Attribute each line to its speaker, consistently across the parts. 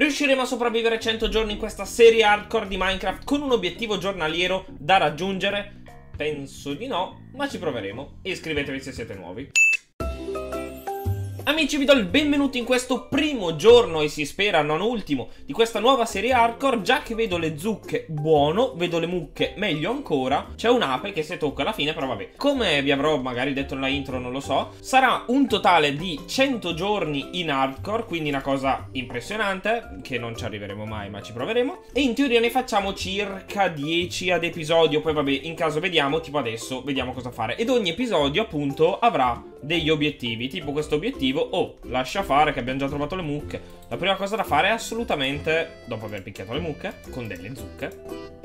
Speaker 1: Riusciremo a sopravvivere 100 giorni in questa serie hardcore di Minecraft con un obiettivo giornaliero da raggiungere? Penso di no, ma ci proveremo. Iscrivetevi se siete nuovi. Amici vi do il benvenuto in questo primo giorno e si spera non ultimo di questa nuova serie hardcore. Già che vedo le zucche buono, vedo le mucche meglio ancora. C'è un'ape che si tocca alla fine però vabbè. Come vi avrò magari detto nella intro non lo so. Sarà un totale di 100 giorni in hardcore Quindi una cosa impressionante Che non ci arriveremo mai ma ci proveremo. E in teoria ne facciamo circa 10 ad episodio. Poi vabbè in caso vediamo tipo adesso vediamo cosa fare. Ed ogni episodio appunto avrà degli obiettivi Tipo questo obiettivo oh, lascia fare che abbiamo già trovato le mucche. La prima cosa da fare è assolutamente, dopo aver picchiato le mucche, con delle zucche,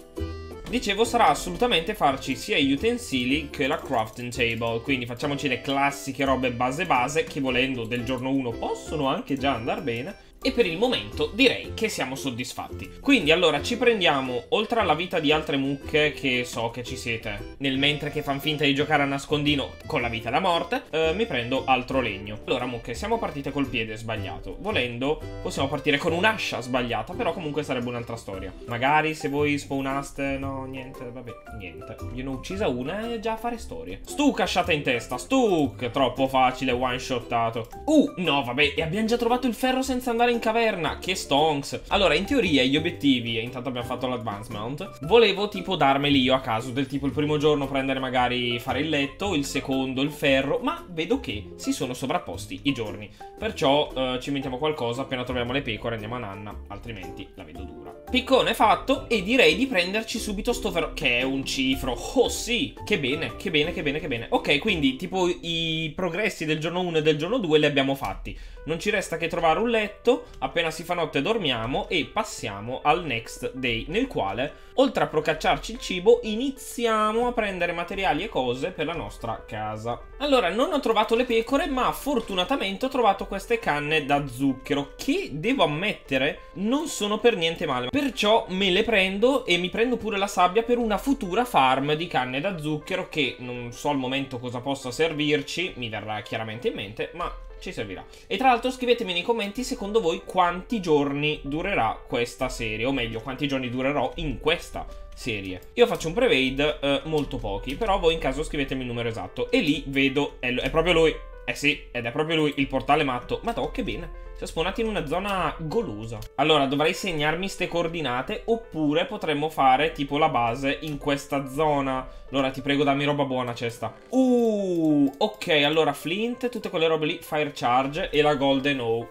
Speaker 1: Dicevo, sarà assolutamente farci sia gli utensili che la crafting table. Quindi facciamoci le classiche robe base base che volendo del giorno 1 possono anche già andare bene e per il momento direi che siamo soddisfatti. Quindi allora ci prendiamo, oltre alla vita di altre mucche che so che ci siete, nel mentre che fan finta di giocare a nascondino con la vita la morte, eh, mi prendo altro legno. Allora mucche, siamo partite col piede sbagliato. Volendo possiamo partire con un'ascia sbagliata, però comunque sarebbe un'altra storia. Magari se voi spawnaste, no, niente, vabbè, niente. Io ne ho uccisa una e già fare storie. Stuk asciata in testa, Stuk, troppo facile, one shottato. Uh, no, vabbè, e abbiamo già trovato il ferro senza andare in in caverna, che stonks. Allora, in teoria gli obiettivi, intanto abbiamo fatto l'advancement, volevo tipo darmeli io a caso, del tipo il primo giorno prendere magari fare il letto, il secondo il ferro, ma vedo che si sono sovrapposti i giorni. Perciò eh, ci mettiamo qualcosa appena troviamo le pecore, andiamo a nanna, altrimenti la vedo dura. Piccone fatto e direi di prenderci subito sto ferro, che è un cifro. Oh sì, che bene, che bene, che bene, che bene. Ok, quindi tipo i progressi del giorno 1 e del giorno 2 li abbiamo fatti. Non ci resta che trovare un letto, appena si fa notte dormiamo e passiamo al next day, nel quale, oltre a procacciarci il cibo, iniziamo a prendere materiali e cose per la nostra casa. Allora, non ho trovato le pecore, ma fortunatamente ho trovato queste canne da zucchero, che devo ammettere non sono per niente male. Perciò me le prendo e mi prendo pure la sabbia per una futura farm di canne da zucchero che non so al momento cosa possa servirci, mi verrà chiaramente in mente, ma ci servirà. E tra l'altro scrivetemi nei commenti secondo voi quanti giorni durerà questa serie, o meglio, quanti giorni durerò in questa serie. Io faccio un prevade eh, molto pochi, però voi in caso scrivetemi il numero esatto. E lì vedo, è, è proprio lui, eh sì, ed è proprio lui, il portale matto. Ma to, che bene. Si è spawnato in una zona golosa. Allora, dovrei segnarmi ste coordinate oppure potremmo fare tipo la base in questa zona. Allora, ti prego, dammi roba buona, cesta. Uh, ok, allora Flint, tutte quelle robe lì, Fire Charge e la Golden O.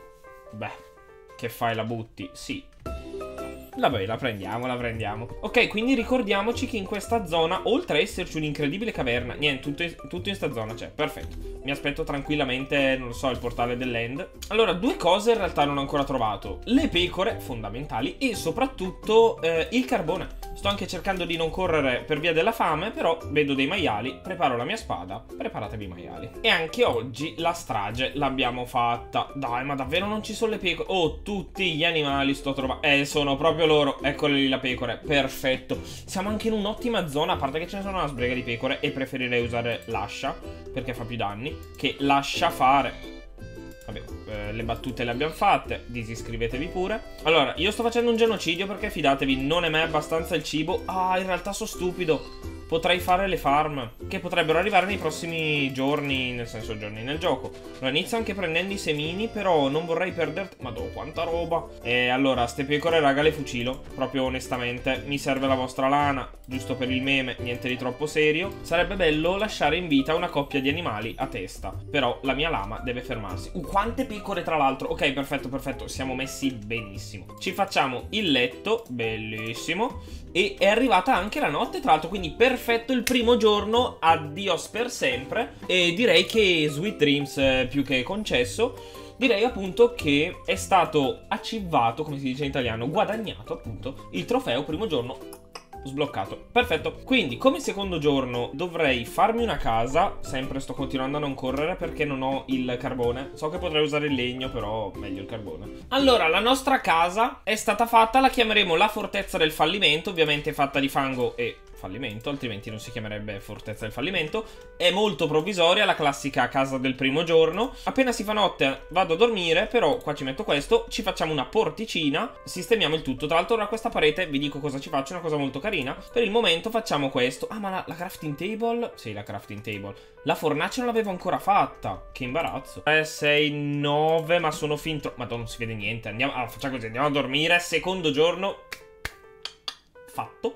Speaker 1: Beh, che fai, la butti? Sì, Vabbè, la prendiamo, la prendiamo. Ok, quindi ricordiamoci che in questa zona, oltre a esserci un'incredibile caverna, niente, tutto in, tutto in sta zona c'è, perfetto. Mi aspetto tranquillamente, non lo so, il portale dell'end. Allora, due cose in realtà non ho ancora trovato. Le pecore, fondamentali, e soprattutto eh, il carbone. Sto anche cercando di non correre per via della fame, però vedo dei maiali, preparo la mia spada, preparatevi maiali. E anche oggi la strage l'abbiamo fatta. Dai, ma davvero non ci sono le pecore? Oh, tutti gli animali sto trovando... Eh, sono proprio loro. Eccole lì la pecore, perfetto. Siamo anche in un'ottima zona, a parte che ce ne sono una sbrega di pecore e preferirei usare l'ascia, perché fa più danni, che lascia fare. Vabbè, eh, le battute le abbiamo fatte, disiscrivetevi pure. Allora, io sto facendo un genocidio perché fidatevi, non è mai abbastanza il cibo. Ah, in realtà sono stupido potrei fare le farm che potrebbero arrivare nei prossimi giorni, nel senso giorni nel gioco. Allora inizio anche prendendo i semini, però non vorrei perdere... Madò, quanta roba! E allora, ste pecore, raga, le fucilo, proprio onestamente. Mi serve la vostra lana, giusto per il meme, niente di troppo serio. Sarebbe bello lasciare in vita una coppia di animali a testa, però la mia lama deve fermarsi. Uh, quante pecore tra l'altro! Ok, perfetto, perfetto, siamo messi benissimo. Ci facciamo il letto, bellissimo. E è arrivata anche la notte, tra l'altro, quindi perfetto il primo giorno, addios per sempre. E direi che Sweet Dreams più che concesso. Direi appunto che è stato accivato, come si dice in italiano, guadagnato appunto il trofeo primo giorno sbloccato. Perfetto. Quindi, come secondo giorno dovrei farmi una casa. Sempre sto continuando a non correre perché non ho il carbone. So che potrei usare il legno, però meglio il carbone. Allora, la nostra casa è stata fatta, la chiameremo la fortezza del fallimento, ovviamente fatta di fango e fallimento, altrimenti non si chiamerebbe fortezza del fallimento. È molto provvisoria, la classica casa del primo giorno. Appena si fa notte vado a dormire, però qua ci metto questo, ci facciamo una porticina, sistemiamo il tutto. Tra l'altro ora questa parete, vi dico cosa ci faccio, una cosa molto carina. Per il momento facciamo questo. Ah, ma la, la crafting table? Sì, la crafting table. La fornace non l'avevo ancora fatta. Che imbarazzo. 3, 6, 9, ma sono finto. Madonna, non si vede niente. Andiamo, ah, facciamo così, andiamo a dormire. Secondo giorno. Fatto.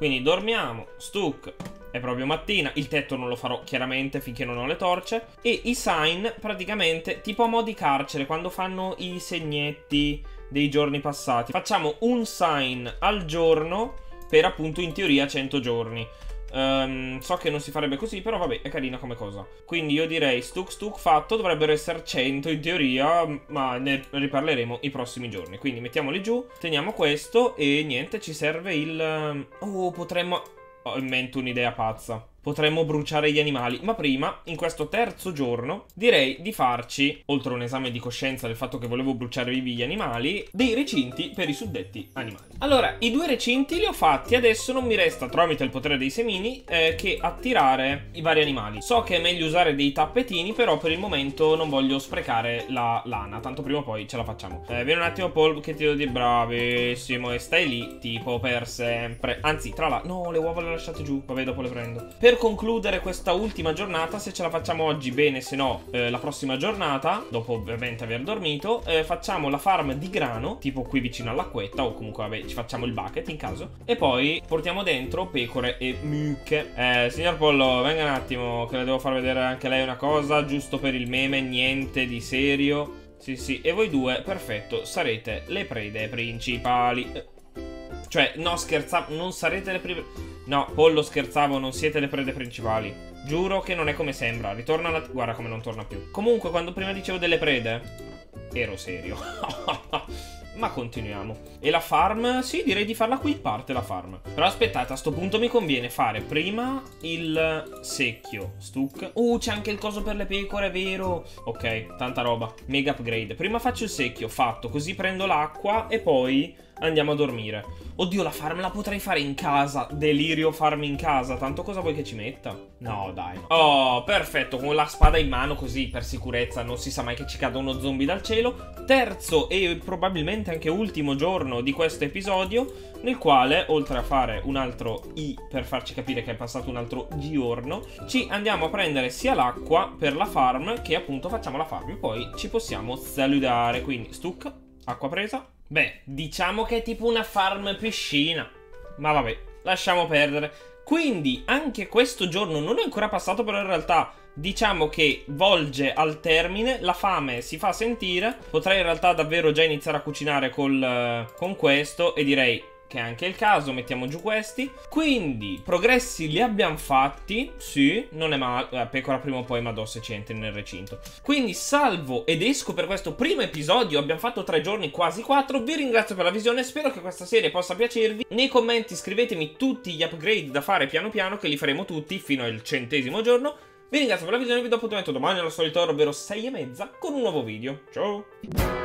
Speaker 1: Quindi dormiamo. Stuck. È proprio mattina, il tetto non lo farò chiaramente finché non ho le torce E i sign praticamente tipo a mo' di carcere quando fanno i segnetti dei giorni passati Facciamo un sign al giorno per appunto in teoria 100 giorni Um, so che non si farebbe così, però vabbè, è carina come cosa. Quindi io direi stuk stuk fatto, dovrebbero essere 100 in teoria, ma ne riparleremo i prossimi giorni. Quindi mettiamoli giù, teniamo questo e niente, ci serve il... Oh, potremmo... Ho in mente un'idea pazza potremmo bruciare gli animali. Ma prima, in questo terzo giorno, direi di farci, oltre a un esame di coscienza del fatto che volevo bruciare vivi gli animali, dei recinti per i suddetti animali. Allora, i due recinti li ho fatti, adesso non mi resta, tramite il potere dei semini, eh, che attirare i vari animali. So che è meglio usare dei tappetini, però per il momento non voglio sprecare la lana, tanto prima o poi ce la facciamo. Eh, vieni un attimo Paul che ti devo dire bravissimo e stai lì, tipo per sempre. Anzi, tra l'altro, no, le uova le ho lasciate giù, vabbè dopo le prendo. Per per concludere questa ultima giornata, se ce la facciamo oggi bene, se no eh, la prossima giornata, dopo ovviamente aver dormito, eh, facciamo la farm di grano, tipo qui vicino all'acquetta, o comunque vabbè ci facciamo il bucket in caso, e poi portiamo dentro pecore e mucche. Eh, signor Pollo, venga un attimo, che le devo far vedere anche lei una cosa, giusto per il meme, niente di serio. Sì, sì, e voi due, perfetto, sarete le prede principali. Eh, cioè, no, scherzavo, non sarete le prede... No, Pollo scherzavo, non siete le prede principali. Giuro che non è come sembra. Ritorna la... Guarda come non torna più. Comunque, quando prima dicevo delle prede, ero serio. Ma continuiamo. E la farm? Sì, direi di farla qui, parte la farm. Però aspettate, a sto punto mi conviene fare prima il secchio. Stuck. Uh, c'è anche il coso per le pecore, è vero. Ok, tanta roba. Mega upgrade. Prima faccio il secchio, fatto. Così prendo l'acqua e poi andiamo a dormire. Oddio, la farm la potrei fare in casa. Delirio farm in casa. Tanto cosa vuoi che ci metta? No, dai. No. Oh, perfetto. Con la spada in mano, così per sicurezza. Non si sa mai che ci cada uno zombie dal cielo. Terzo e probabilmente anche ultimo giorno di questo episodio. Nel quale, oltre a fare un altro I per farci capire che è passato un altro giorno, ci andiamo a prendere sia l'acqua per la farm che appunto facciamo la farm. Poi ci possiamo salutare. Quindi, stuc, acqua presa, Beh, diciamo che è tipo una farm piscina. Ma vabbè, lasciamo perdere. Quindi, anche questo giorno non è ancora passato, però in realtà diciamo che volge al termine, la fame si fa sentire. Potrei in realtà davvero già iniziare a cucinare col, con questo e direi che è anche il caso, mettiamo giù questi. Quindi, progressi li abbiamo fatti, sì, non è male, eh, pecora prima o poi Madosse ci entri nel recinto. Quindi salvo ed esco per questo primo episodio, abbiamo fatto tre giorni, quasi quattro, vi ringrazio per la visione, spero che questa serie possa piacervi. Nei commenti scrivetemi tutti gli upgrade da fare piano piano, che li faremo tutti fino al centesimo giorno. Vi ringrazio per la visione, vi do appuntamento domani alla solita ora, ovvero 6 e mezza, con un nuovo video. Ciao!